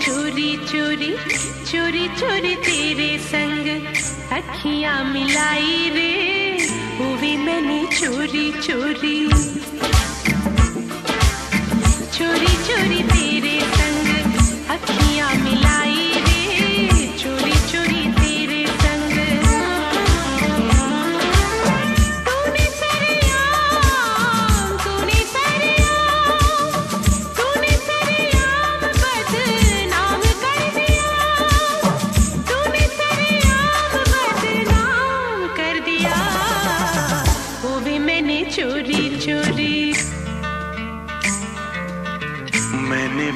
चोरी चोरी चोरी चोरी तेरे संग। अखियाँ मिलाई रे भी मैंने चोरी चोरी।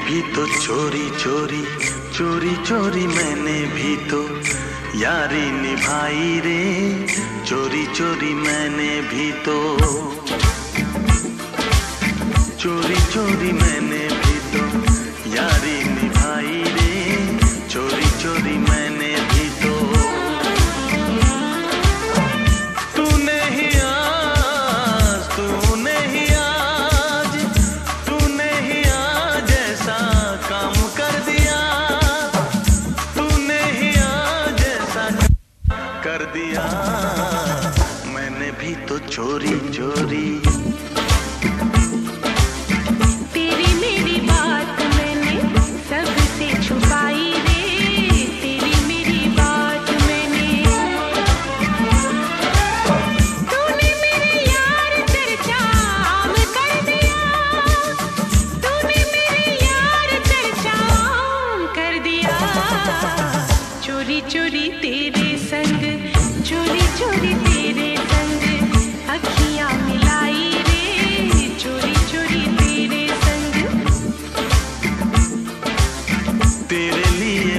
भी तो चोरी चोरी चोरी चोरी मैंने भी तो यारी निभाई रे। चोरी चोरी मैंने भी तो चोरी चोरी मैंने चोरी चोरी। तेरी मेरी बात मैंने सबसे छुपाई रे। तेरी मेरी बात मैंने कर दिया। चोरी चोरी तेरे संग, चोरी चोरी तेरे संग। तेरे लिए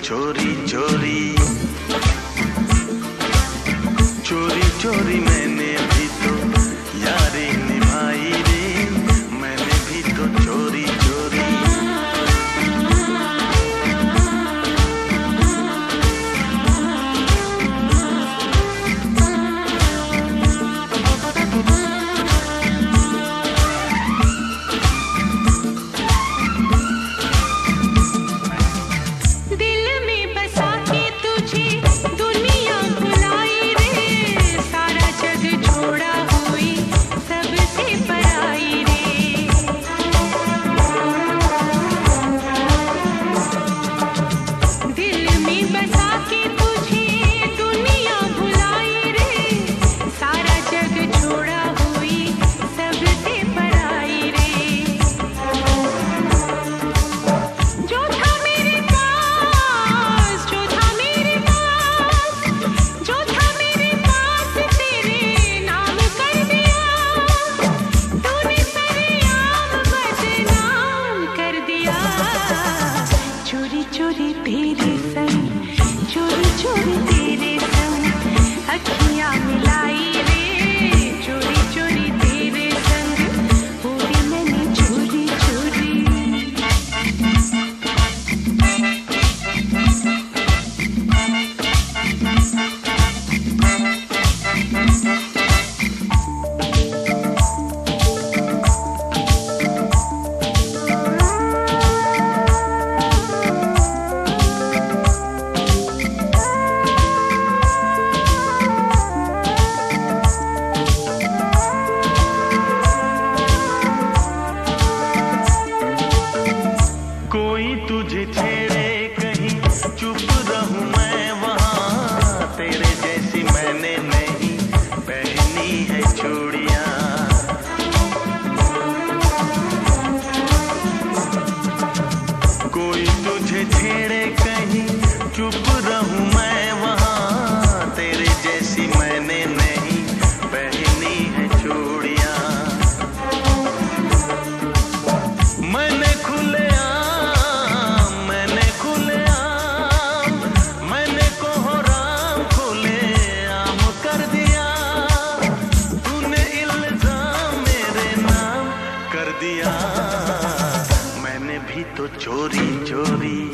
चोरी चोरी चोरी चोरी मैंने तो चोरी चोरी।